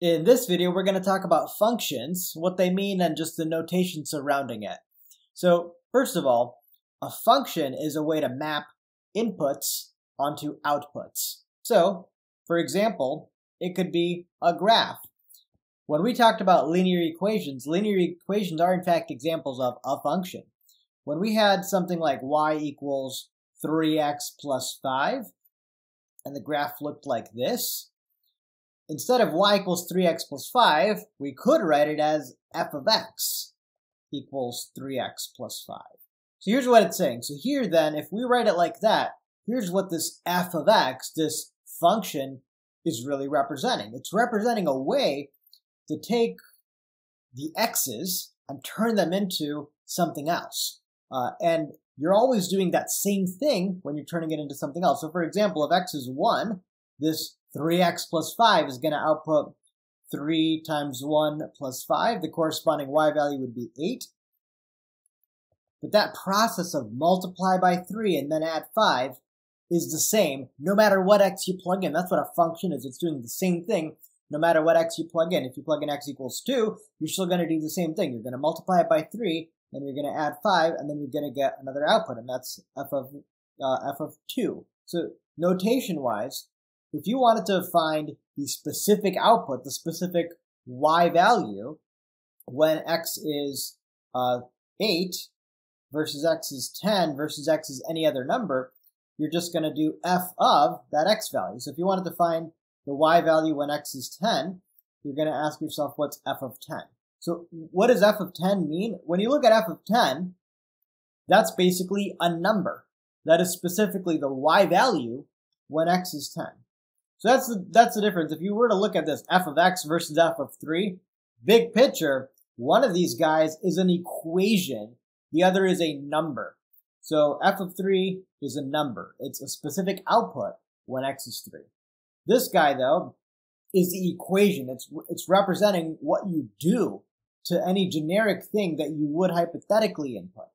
In this video, we're going to talk about functions, what they mean, and just the notation surrounding it. So, first of all, a function is a way to map inputs onto outputs. So, for example, it could be a graph. When we talked about linear equations, linear equations are in fact examples of a function. When we had something like y equals 3x plus 5, and the graph looked like this, Instead of y equals 3x plus 5, we could write it as f of x equals 3x plus 5. So here's what it's saying. So here then, if we write it like that, here's what this f of x, this function, is really representing. It's representing a way to take the x's and turn them into something else. Uh, and you're always doing that same thing when you're turning it into something else. So for example, if x is 1, this 3x plus 5 is going to output 3 times 1 plus 5. The corresponding y value would be 8. But that process of multiply by 3 and then add 5 is the same no matter what x you plug in. That's what a function is. It's doing the same thing no matter what x you plug in. If you plug in x equals 2, you're still going to do the same thing. You're going to multiply it by 3, then you're going to add 5, and then you're going to get another output, and that's f of, uh, f of 2. So notation-wise, if you wanted to find the specific output, the specific y value, when x is uh, 8 versus x is 10 versus x is any other number, you're just going to do f of that x value. So if you wanted to find the y value when x is 10, you're going to ask yourself what's f of 10. So what does f of 10 mean? When you look at f of 10, that's basically a number. That is specifically the y value when x is 10. So that's the, that's the difference. If you were to look at this f of x versus f of 3, big picture, one of these guys is an equation, the other is a number. So f of 3 is a number. It's a specific output when x is 3. This guy, though, is the equation. It's, it's representing what you do to any generic thing that you would hypothetically input.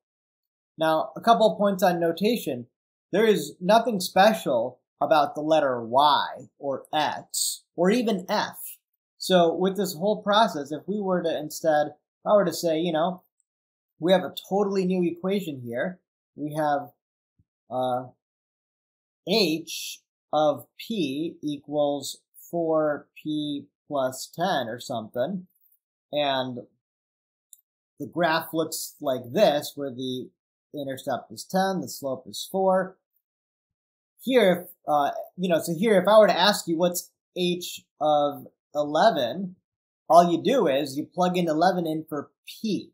Now, a couple points on notation. There is nothing special about the letter Y or X or even F. So with this whole process, if we were to instead, if I were to say, you know, we have a totally new equation here. We have uh, H of P equals 4P plus 10 or something. And the graph looks like this, where the intercept is 10, the slope is 4, here, uh, you know, so here, if I were to ask you what's h of 11, all you do is you plug in 11 in for p.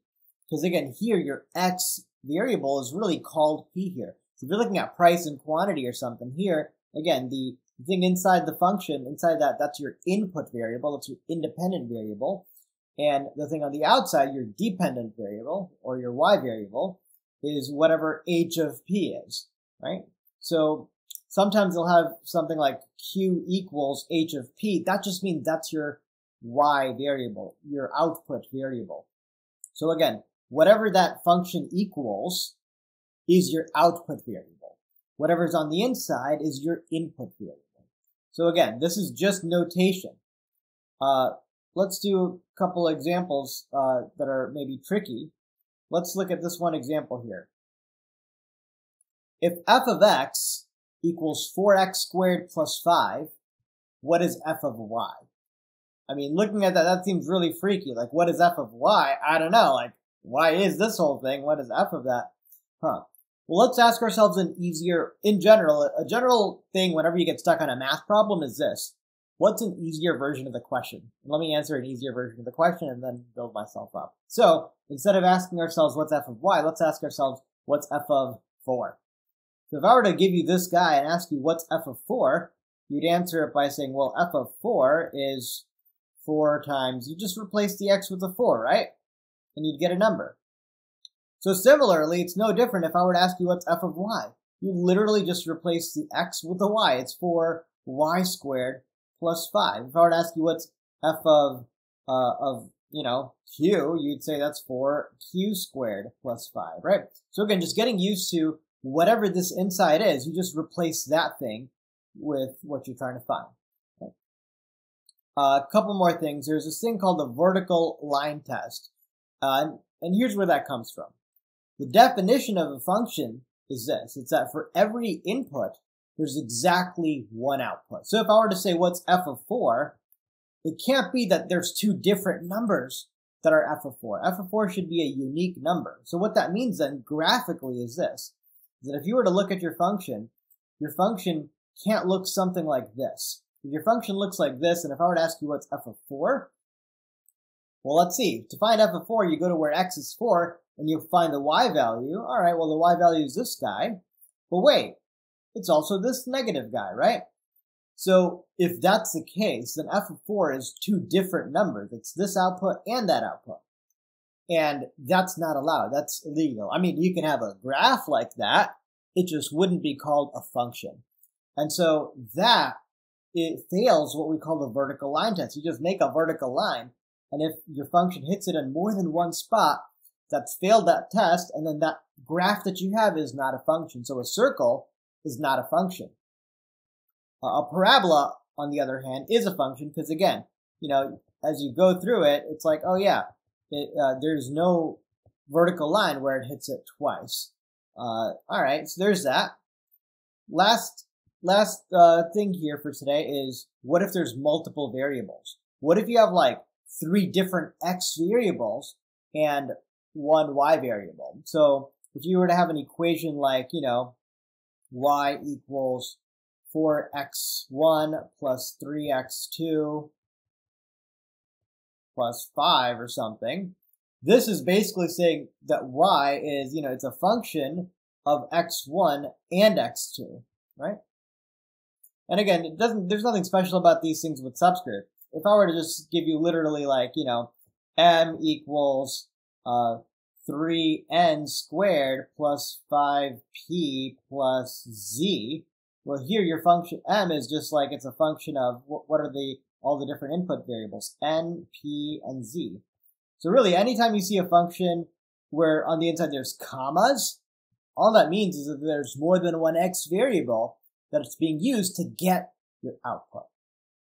Because again, here your x variable is really called p here. So if you're looking at price and quantity or something here, again, the thing inside the function, inside that, that's your input variable, it's your independent variable. And the thing on the outside, your dependent variable, or your y variable, is whatever h of p is, right? So Sometimes they'll have something like Q equals H of P. That just means that's your Y variable, your output variable. So again, whatever that function equals is your output variable. Whatever's on the inside is your input variable. So again, this is just notation. Uh, let's do a couple examples uh, that are maybe tricky. Let's look at this one example here. If f of x equals 4x squared plus 5, what is f of y? I mean, looking at that, that seems really freaky. Like, what is f of y? I don't know. Like, why is this whole thing? What is f of that? Huh. Well, let's ask ourselves an easier, in general, a general thing whenever you get stuck on a math problem is this. What's an easier version of the question? let me answer an easier version of the question and then build myself up. So, instead of asking ourselves what's f of y, let's ask ourselves what's f of 4. So if I were to give you this guy and ask you what's f of 4, you'd answer it by saying, well, f of 4 is 4 times, you just replace the x with a 4, right? And you'd get a number. So similarly, it's no different if I were to ask you what's f of y. You literally just replace the x with the y. It's 4 y squared plus 5. If I were to ask you what's f of, uh, of, you know, q, you'd say that's 4q squared plus 5, right? So again, just getting used to whatever this inside is, you just replace that thing with what you're trying to find. uh, a couple more things. There's this thing called the vertical line test. Uh, and, and here's where that comes from. The definition of a function is this. It's that for every input, there's exactly one output. So if I were to say what's f of 4, it can't be that there's two different numbers that are f of 4. f of 4 should be a unique number. So what that means then graphically is this, that if you were to look at your function, your function can't look something like this. If your function looks like this, and if I were to ask you what's f of 4, well, let's see. To find f of 4, you go to where x is 4, and you find the y value. All right, well, the y value is this guy. But wait, it's also this negative guy, right? So if that's the case, then f of 4 is two different numbers. It's this output and that output. And that's not allowed. That's illegal. I mean, you can have a graph like that. It just wouldn't be called a function. And so that, it fails what we call the vertical line test. You just make a vertical line. And if your function hits it in more than one spot, that's failed that test. And then that graph that you have is not a function. So a circle is not a function. A parabola, on the other hand, is a function because again, you know, as you go through it, it's like, oh yeah, it, uh, there's no vertical line where it hits it twice. Uh, all right, so there's that. Last last uh, thing here for today is what if there's multiple variables? What if you have like three different x variables and one y variable? So if you were to have an equation like, you know, y equals 4x1 plus 3x2 plus 5 or something. This is basically saying that y is, you know, it's a function of x1 and x2, right? And again, it doesn't, there's nothing special about these things with subscript. If I were to just give you literally like, you know, m equals, uh, 3n squared plus 5p plus z. Well, here your function m is just like it's a function of what are the all the different input variables n, p, and z. So really, anytime you see a function where on the inside there's commas, all that means is that there's more than one x variable that's being used to get your output.